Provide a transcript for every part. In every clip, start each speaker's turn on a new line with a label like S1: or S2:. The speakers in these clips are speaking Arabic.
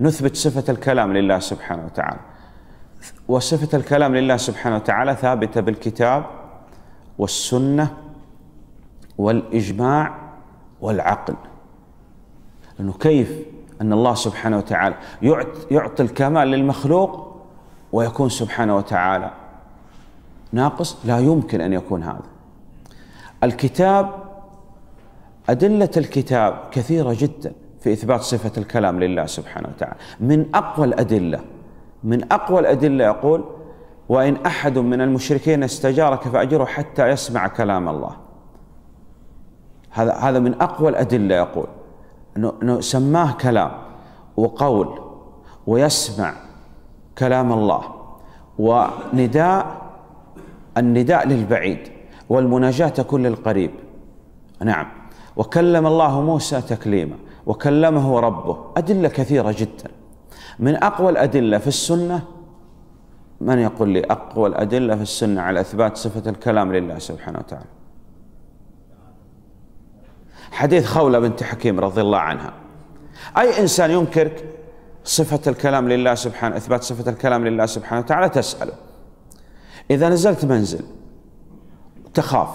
S1: نثبت صفة الكلام لله سبحانه وتعالى. وصفة الكلام لله سبحانه وتعالى ثابتة بالكتاب والسنة والإجماع والعقل. لأنه كيف أن الله سبحانه وتعالى يعطي الكمال للمخلوق ويكون سبحانه وتعالى ناقص؟ لا يمكن أن يكون هذا. الكتاب أدلة الكتاب كثيرة جدا. في إثبات صفة الكلام لله سبحانه وتعالى. من أقوى الأدلة من أقوى الأدلة يقول وإن أحد من المشركين استجارك فأجره حتى يسمع كلام الله. هذا هذا من أقوى الأدلة يقول. أنه سماه كلام وقول ويسمع كلام الله. ونداء النداء للبعيد والمناجاة تكون للقريب نعم. وكلم الله موسى تكليما. وكلمه ربه. أدلة كثيرة جدا. من أقوى الأدلة في السنة من يقول لي أقوى الأدلة في السنة على إثبات صفة الكلام لله سبحانه وتعالى؟ حديث خولة بنت حكيم رضي الله عنها. أي إنسان ينكر صفة الكلام لله سبحانه إثبات صفة الكلام لله سبحانه وتعالى تسأله. إذا نزلت منزل تخاف.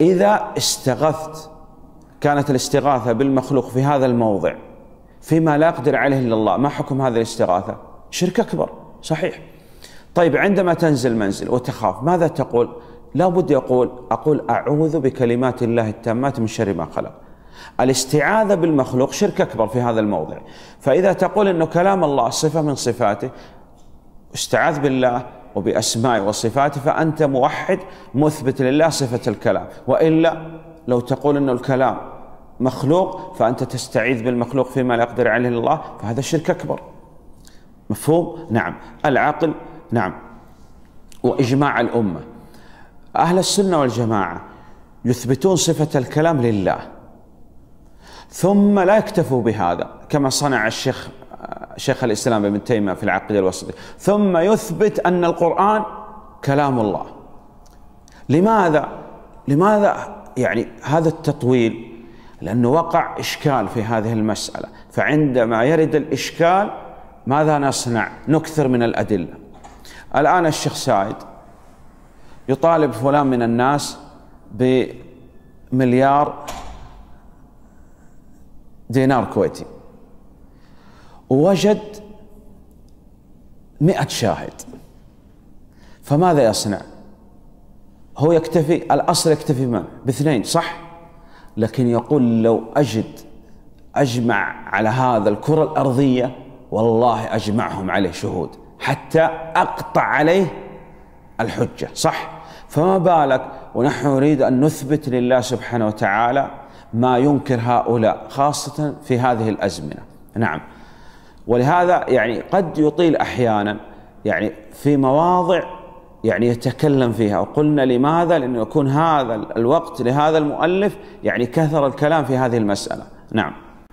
S1: إذا استغثت كانت الاستغاثة بالمخلوق في هذا الموضع فيما لا يقدر عليه إلا الله. ما حكم هذه الاستغاثة؟ شرك أكبر صحيح. طيب عندما تنزل منزل وتخاف ماذا تقول؟ لا بد يقول أقول أعوذ بكلمات الله التامات من شر ما خلق. الاستعاذة بالمخلوق شرك أكبر في هذا الموضع. فإذا تقول أنه كلام الله صفة من صفاته استعاذ بالله وبأسمائه وصفاته فأنت موحد مثبت لله صفة الكلام. وإلا لو تقول أنه الكلام مخلوق فأنت تستعيذ بالمخلوق فيما لا يقدر عليه الله فهذا شرك أكبر. مفهوم؟ نعم. العقل؟ نعم. وإجماع الأمة. أهل السنة والجماعة يثبتون صفة الكلام لله ثم لا يكتفوا بهذا كما صنع الشيخ شيخ الإسلام ابن تيمية في العقيدة الوسطية. ثم يثبت أن القرآن كلام الله. لماذا؟ لماذا يعني هذا التطويل لأنه وقع إشكال في هذه المسألة. فعندما يرد الإشكال ماذا نصنع؟ نكثر من الأدلة. الآن الشيخ سايد يطالب فلان من الناس بمليار دينار كويتي. ووجد مئة شاهد. فماذا يصنع؟ هو يكتفي الأصل يكتفي من باثنين صح؟ لكن يقول لو أجد أجمع على هذا الكرة الأرضية والله أجمعهم عليه شهود حتى أقطع عليه الحجة صح؟ فما بالك ونحن نريد أن نثبت لله سبحانه وتعالى ما ينكر هؤلاء خاصة في هذه الأزمنة. نعم. ولهذا يعني قد يطيل أحيانا يعني في مواضع يعني يتكلم فيها. وقلنا لماذا؟ لأنه يكون هذا الوقت لهذا المؤلف يعني كثر الكلام في هذه المسألة. نعم.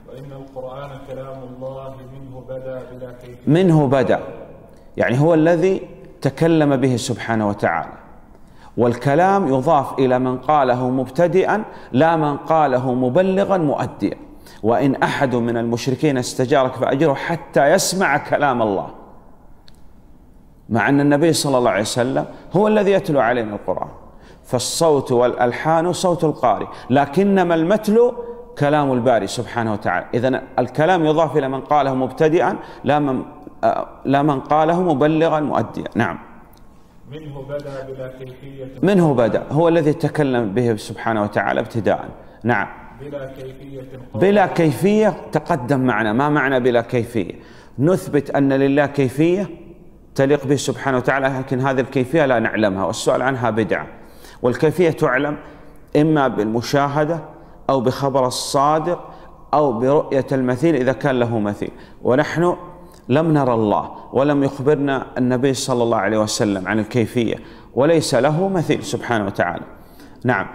S2: وإن القرآن كلام الله منه بدأ بلا كيفية
S1: منه بدأ. يعني هو الذي تكلم به سبحانه وتعالى. والكلام يضاف إلى من قاله مبتدئا لا من قاله مبلغا مؤديا. وإن أحد من المشركين استجارك فأجره حتى يسمع كلام الله. مع أن النبي صلى الله عليه وسلم هو الذي يتلو علينا القرآن. فالصوت والألحان صوت القارئ. لكنما المتلو كلام الباري سبحانه وتعالى. إذا الكلام يضاف إلى من قاله مبتدئا لا من, لا من قاله مبلغا مؤديا. نعم.
S2: منه بدأ بلا كيفية.
S1: منه بدأ. هو الذي تكلم به سبحانه وتعالى ابتداء. نعم.
S2: بلا كيفية
S1: بلا كيفية تقدم معنا. ما معنى بلا كيفية؟ نثبت أن لله كيفية تليق به سبحانه وتعالى لكن هذه الكيفية لا نعلمها والسؤال عنها بدعة. والكيفية تعلم إما بالمشاهدة أو بخبر الصادق أو برؤية المثيل إذا كان له مثيل. ونحن لم نرى الله ولم يخبرنا النبي صلى الله عليه وسلم عن الكيفية وليس له مثيل سبحانه وتعالى. نعم.